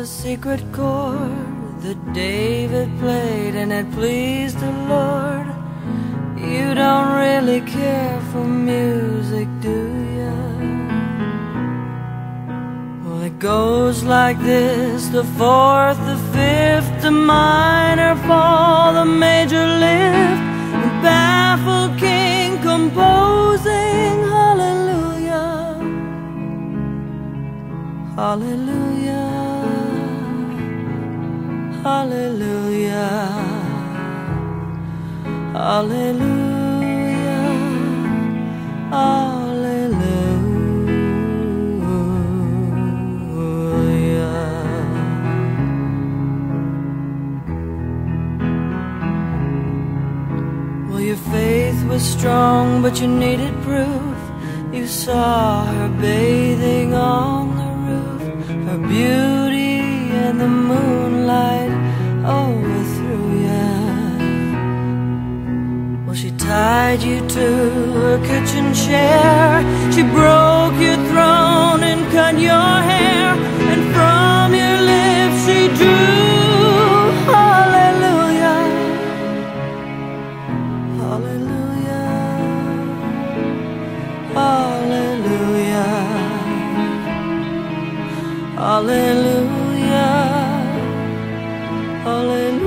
a secret chord that David played and it pleased the Lord. You don't really care for music, do ya? Well, it goes like this the fourth, the fifth, the minor fall, the major lift, the baffled king composing Hallelujah. Hallelujah. Hallelujah. Hallelujah. Well, your faith was strong, but you needed proof. You saw her bathing on the her beauty and the moonlight overthrew you. Well, she tied you to her kitchen chair. She broke Hallelujah. Hallelujah.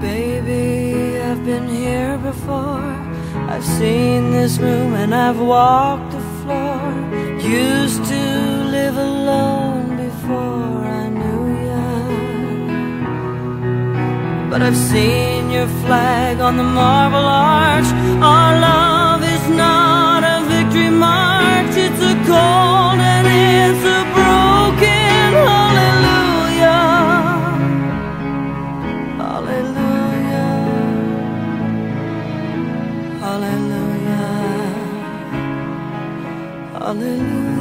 Baby, I've been here before. I've seen this room and I've walked the floor. Used to But I've seen your flag on the marble arch. Our love is not a victory march, it's a cold and it's a broken hallelujah. Hallelujah. Hallelujah. Hallelujah.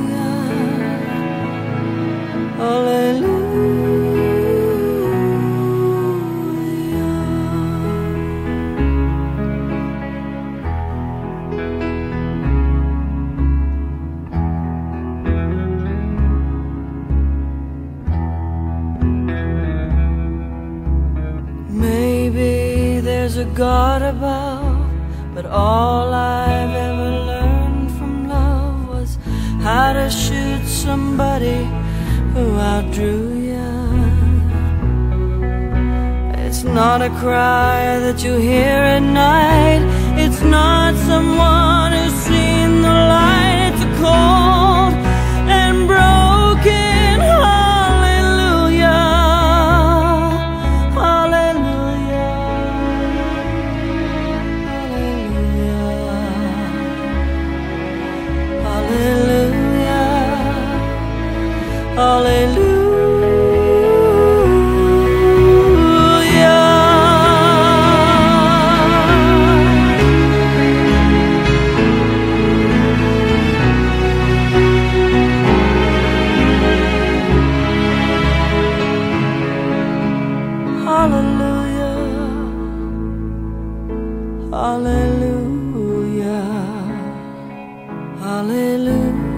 There's a God above, but all I've ever learned from love was how to shoot somebody who outdrew you. It's not a cry that you hear at night. It's not Hallelujah.